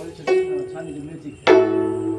벌써 잔이 좀 일찍.